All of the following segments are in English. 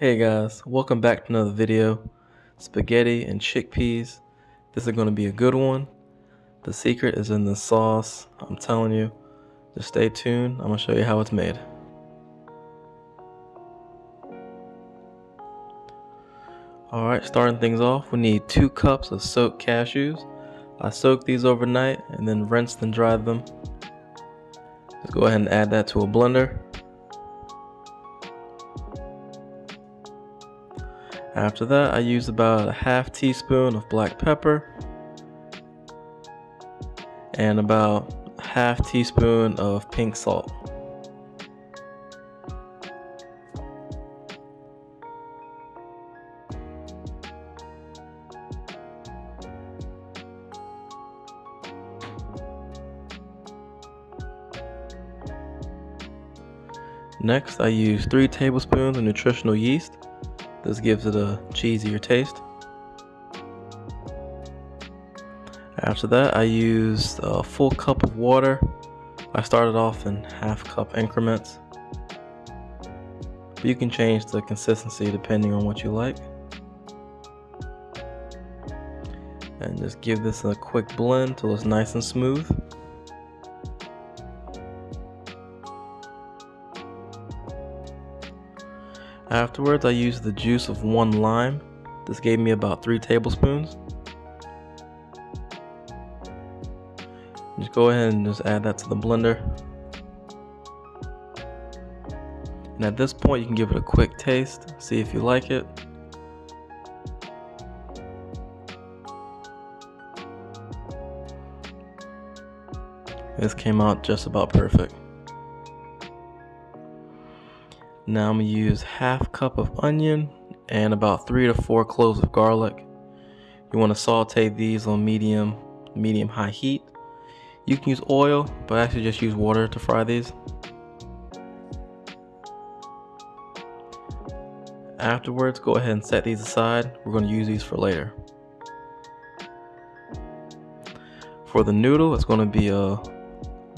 Hey guys, welcome back to another video. Spaghetti and chickpeas. This is going to be a good one. The secret is in the sauce. I'm telling you. Just stay tuned. I'm going to show you how it's made. Alright, starting things off, we need two cups of soaked cashews. I soaked these overnight and then rinsed and dried them. Just go ahead and add that to a blender. After that, I use about a half teaspoon of black pepper and about half teaspoon of pink salt. Next, I use 3 tablespoons of nutritional yeast this gives it a cheesier taste. After that, I used a full cup of water. I started off in half cup increments. But you can change the consistency depending on what you like. And just give this a quick blend till it's nice and smooth. Afterwards, I used the juice of one lime. This gave me about three tablespoons. Just go ahead and just add that to the blender. And at this point, you can give it a quick taste, see if you like it. This came out just about perfect. Now I'm gonna use half cup of onion and about three to four cloves of garlic. You want to saute these on medium, medium high heat. You can use oil, but I actually just use water to fry these. Afterwards, go ahead and set these aside. We're going to use these for later. For the noodle, it's going to be a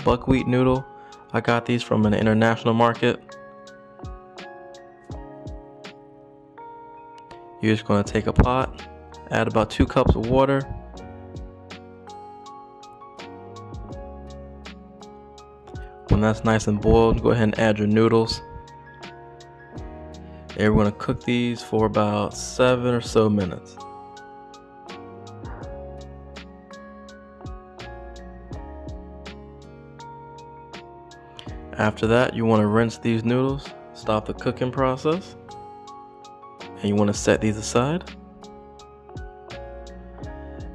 buckwheat noodle. I got these from an international market. You're just going to take a pot, add about two cups of water. When that's nice and boiled, go ahead and add your noodles. And we're going to cook these for about seven or so minutes. After that, you want to rinse these noodles, stop the cooking process and you want to set these aside.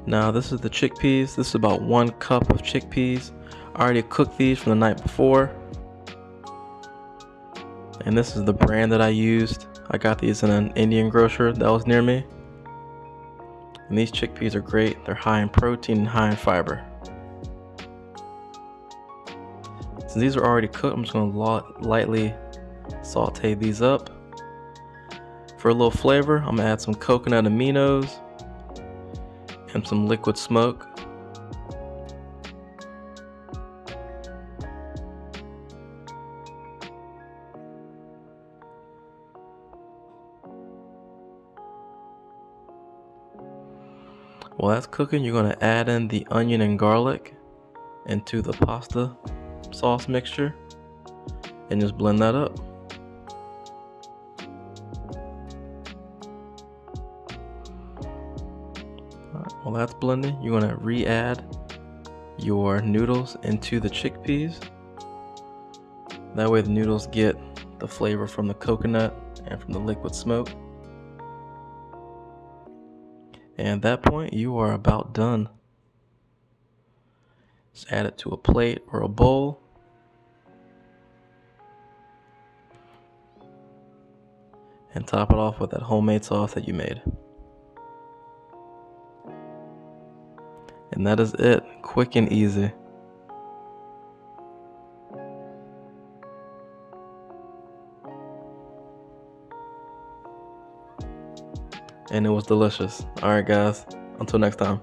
Now this is the chickpeas. This is about one cup of chickpeas. I already cooked these from the night before. And this is the brand that I used. I got these in an Indian grocer that was near me. And these chickpeas are great. They're high in protein and high in fiber. Since these are already cooked, I'm just going to lightly saute these up. For a little flavor, I'm gonna add some coconut aminos and some liquid smoke. While that's cooking, you're gonna add in the onion and garlic into the pasta sauce mixture and just blend that up. While that's blending, you're gonna re-add your noodles into the chickpeas. That way the noodles get the flavor from the coconut and from the liquid smoke. And at that point, you are about done. Just add it to a plate or a bowl. And top it off with that homemade sauce that you made. And that is it. Quick and easy. And it was delicious. Alright, guys. Until next time.